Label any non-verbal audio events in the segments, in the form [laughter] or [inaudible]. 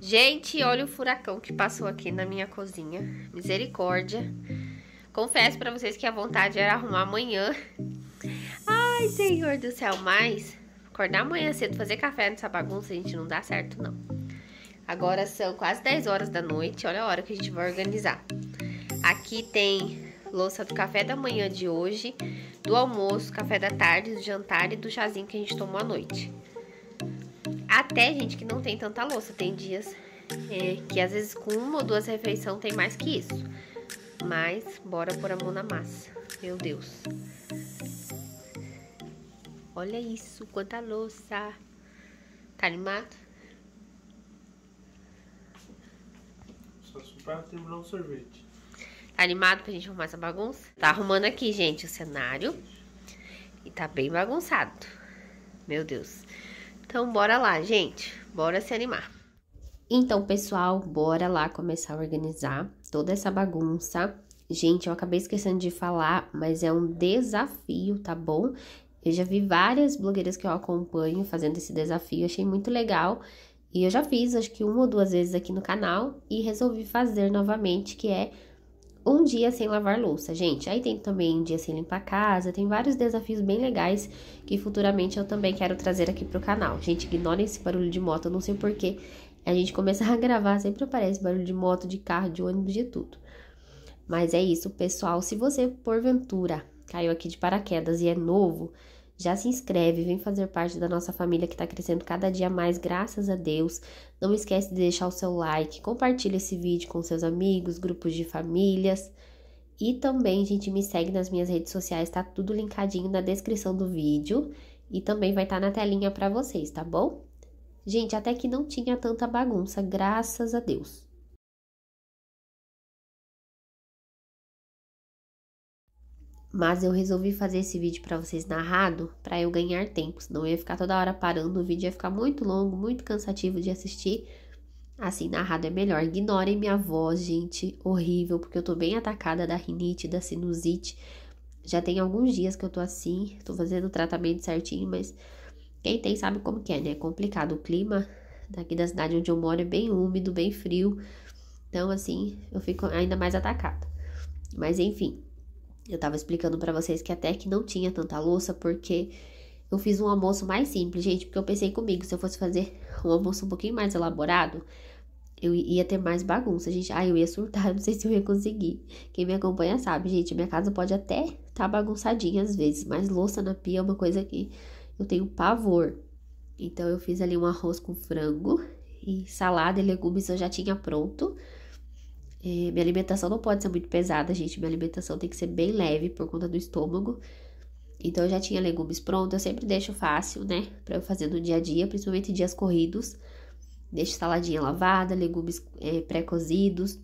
Gente, olha o furacão que passou aqui na minha cozinha. Misericórdia. Confesso para vocês que a vontade era arrumar amanhã. Ai, Senhor do céu, mas acordar amanhã cedo, fazer café nessa bagunça, a gente, não dá certo, não. Agora são quase 10 horas da noite, olha a hora que a gente vai organizar. Aqui tem louça do café da manhã de hoje, do almoço, café da tarde, do jantar e do chazinho que a gente tomou à noite. Até gente que não tem tanta louça, tem dias é, que às vezes com uma ou duas refeições tem mais que isso. Mas bora pôr a mão na massa. Meu Deus. Olha isso, quanta louça. Tá animado? Só se terminar o sorvete. Tá animado pra gente arrumar essa bagunça? Tá arrumando aqui, gente, o cenário. E tá bem bagunçado. Meu Deus. Então, bora lá, gente. Bora se animar. Então, pessoal, bora lá começar a organizar toda essa bagunça. Gente, eu acabei esquecendo de falar, mas é um desafio, tá bom? Eu já vi várias blogueiras que eu acompanho fazendo esse desafio, achei muito legal. E eu já fiz, acho que uma ou duas vezes aqui no canal e resolvi fazer novamente, que é um dia sem lavar louça, gente. Aí tem também um dia sem limpar a casa, tem vários desafios bem legais que futuramente eu também quero trazer aqui pro canal. Gente, ignorem esse barulho de moto, eu não sei porquê. A gente começa a [laughs] gravar, sempre aparece barulho de moto, de carro, de ônibus, de tudo. Mas é isso, pessoal. Se você, porventura, caiu aqui de paraquedas e é novo, já se inscreve, vem fazer parte da nossa família que está crescendo cada dia mais, graças a Deus. Não esquece de deixar o seu like, compartilha esse vídeo com seus amigos, grupos de famílias. E também, gente, me segue nas minhas redes sociais, tá tudo linkadinho na descrição do vídeo. E também vai estar tá na telinha para vocês, tá bom? Gente, até que não tinha tanta bagunça, graças a Deus. Mas eu resolvi fazer esse vídeo para vocês narrado para eu ganhar tempo, senão eu ia ficar toda hora parando, o vídeo ia ficar muito longo, muito cansativo de assistir. Assim, narrado é melhor. Ignorem minha voz, gente, horrível, porque eu tô bem atacada da rinite, da sinusite. Já tem alguns dias que eu tô assim, tô fazendo o tratamento certinho, mas quem tem sabe como que é, né? É complicado. O clima daqui da cidade onde eu moro é bem úmido, bem frio. Então, assim, eu fico ainda mais atacada. Mas enfim, eu tava explicando para vocês que até que não tinha tanta louça, porque eu fiz um almoço mais simples, gente, porque eu pensei comigo, se eu fosse fazer [laughs] um almoço um pouquinho mais elaborado, eu ia ter mais bagunça, gente. Ah, eu ia surtar, [laughs] não sei se eu ia conseguir. Quem me acompanha sabe, gente, minha casa pode até tá bagunçadinha às vezes, mas louça na pia é uma coisa que eu tenho pavor. Então eu fiz ali um arroz com frango e salada e legumes eu já tinha pronto. É, minha alimentação não pode ser muito pesada, gente. Minha alimentação tem que ser bem leve por conta do estômago. Então eu já tinha legumes prontos. Eu sempre deixo fácil, né? Pra eu fazer no dia a dia, principalmente em dias corridos. Deixo saladinha lavada, legumes é, pré-cozidos.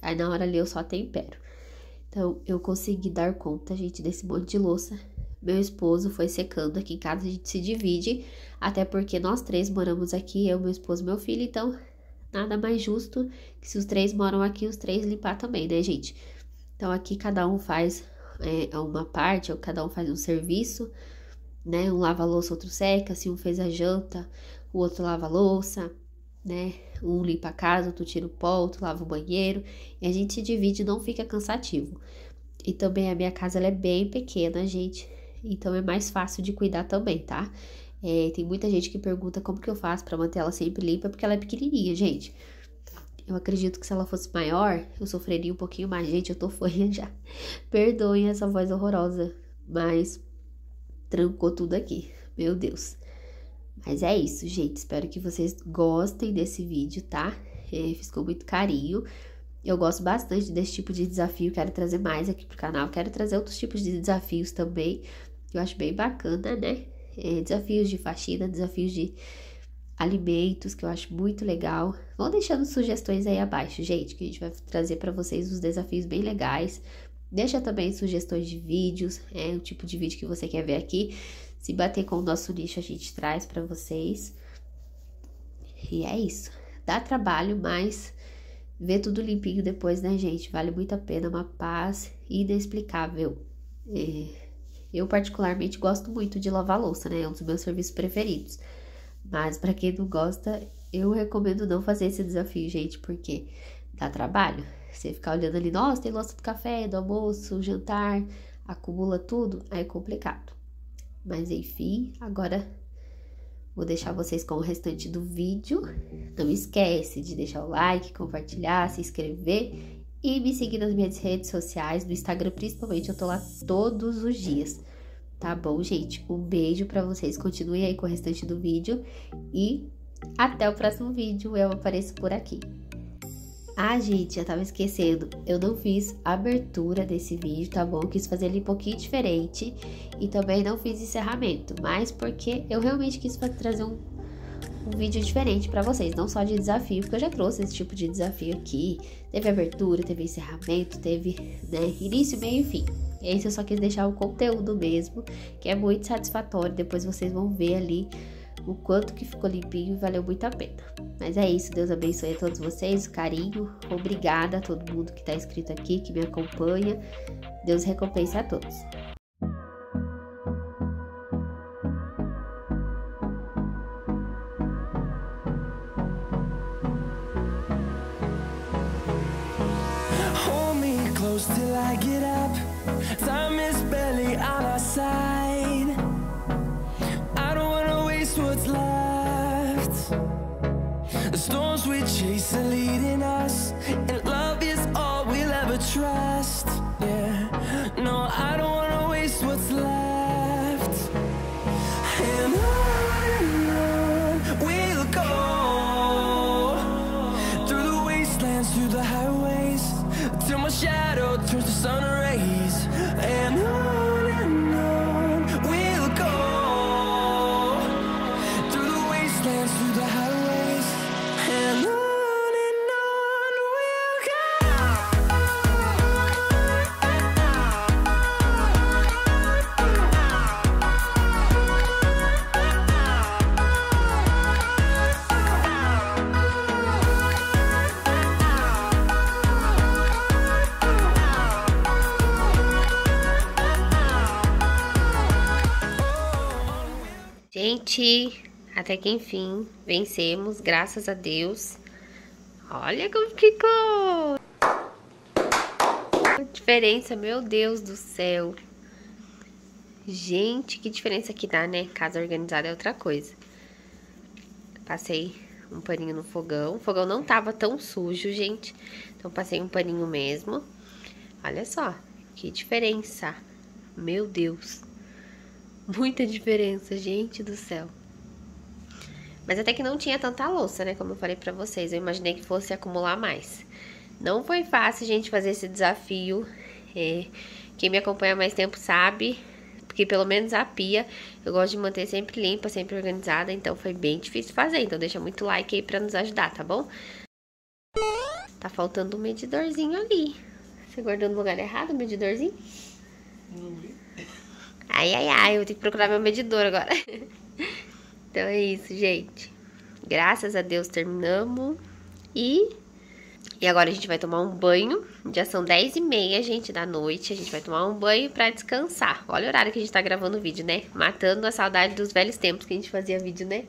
Aí na hora ali eu só tempero. Então eu consegui dar conta, gente, desse monte de louça. Meu esposo foi secando aqui em casa, a gente se divide. Até porque nós três moramos aqui, eu, meu esposo e meu filho. Então nada mais justo que se os três moram aqui, os três limpar também, né, gente? Então aqui cada um faz é, uma parte, ou cada um faz um serviço, né? Um lava louça, outro seca, se um fez a janta, o outro lava louça, né? Um limpa a casa, outro tira o pó, outro lava o banheiro, e a gente divide, não fica cansativo. E também a minha casa ela é bem pequena, gente, então é mais fácil de cuidar também, tá? É, tem muita gente que pergunta como que eu faço para manter ela sempre limpa, porque ela é pequenininha, gente. Eu acredito que se ela fosse maior, eu sofreria um pouquinho mais. Gente, eu tô [laughs] fanha já. Perdoem essa voz horrorosa, mas trancou tudo aqui. Meu Deus. Mas é isso, gente. Espero que vocês gostem desse vídeo, tá? É, fiz com muito carinho. Eu gosto bastante desse tipo de desafio, quero trazer mais aqui pro canal. Quero trazer outros tipos de desafios também, que eu acho bem bacana, né? É, desafios de faxina, desafios de alimentos, que eu acho muito legal. Vão deixando sugestões aí abaixo, gente, que a gente vai trazer para vocês uns desafios bem legais. Deixa também sugestões de vídeos, é o tipo de vídeo que você quer ver aqui. Se bater com o nosso nicho, a gente traz para vocês. E é isso. Dá trabalho, mas ver tudo limpinho depois, né, gente? Vale muito a pena, uma paz inexplicável. É eu, particularmente, gosto muito de lavar louça, né? É um dos meus serviços preferidos. Mas, para quem não gosta, eu recomendo não fazer esse desafio, gente, porque dá trabalho. Você ficar olhando ali, nossa, tem louça do café, do almoço, jantar, acumula tudo, aí é complicado. Mas enfim, agora vou deixar vocês com o restante do vídeo. Não esquece de deixar o like, compartilhar, se inscrever e me seguir nas minhas redes sociais, no Instagram principalmente, eu tô lá todos os dias. Tá bom, gente? Um beijo para vocês. Continuem aí com o restante do vídeo e até o próximo vídeo. Eu apareço por aqui. Ah, gente, já tava esquecendo. Eu não fiz abertura desse vídeo, tá bom? quis fazer ele um pouquinho diferente. E também não fiz encerramento. Mas porque eu realmente quis trazer um, um vídeo diferente para vocês. Não só de desafio, porque eu já trouxe esse tipo de desafio aqui. Teve abertura, teve encerramento, teve né, início, meio e fim. Esse eu só quis deixar o conteúdo mesmo, que é muito satisfatório. Depois vocês vão ver ali o quanto que ficou limpinho e valeu muito a pena. Mas é isso, Deus abençoe a todos vocês, carinho, obrigada a todo mundo que está inscrito aqui, que me acompanha. Deus recompense a todos. Storms we chase are leading us. And Gente, até que enfim, vencemos, graças a Deus. Olha como ficou! Diferença, meu Deus do céu. Gente, que diferença que dá, né? Casa organizada é outra coisa. Passei um paninho no fogão. O fogão não tava tão sujo, gente. Então, passei um paninho mesmo. Olha só, que diferença. Meu Deus. Muita diferença, gente do céu. Mas até que não tinha tanta louça, né? Como eu falei pra vocês. Eu imaginei que fosse acumular mais. Não foi fácil, gente, fazer esse desafio. É, quem me acompanha mais tempo sabe. Porque pelo menos a pia eu gosto de manter sempre limpa, sempre organizada. Então foi bem difícil fazer. Então deixa muito like aí pra nos ajudar, tá bom? Tá faltando um medidorzinho ali. Você guardou no lugar errado o medidorzinho? Não. Ai, ai, ai, eu vou ter que procurar meu medidor agora. [laughs] então é isso, gente. Graças a Deus terminamos. E... E agora a gente vai tomar um banho. Já são 10 e meia, gente, da noite. A gente vai tomar um banho pra descansar. Olha o horário que a gente tá gravando o vídeo, né? Matando a saudade dos velhos tempos que a gente fazia vídeo, né?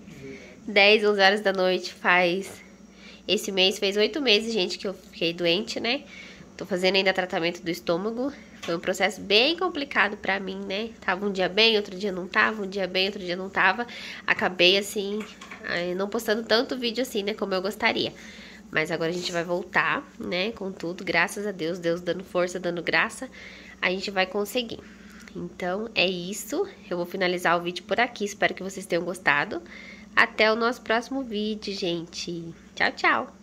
10, 11 horas da noite faz... Esse mês fez 8 meses, gente, que eu fiquei doente, né? Tô fazendo ainda tratamento do estômago. Foi um processo bem complicado pra mim, né? Tava um dia bem, outro dia não tava, um dia bem, outro dia não tava. Acabei, assim, não postando tanto vídeo assim, né, como eu gostaria. Mas agora a gente vai voltar, né, com tudo, graças a Deus, Deus dando força, dando graça, a gente vai conseguir. Então, é isso. Eu vou finalizar o vídeo por aqui, espero que vocês tenham gostado. Até o nosso próximo vídeo, gente. Tchau, tchau!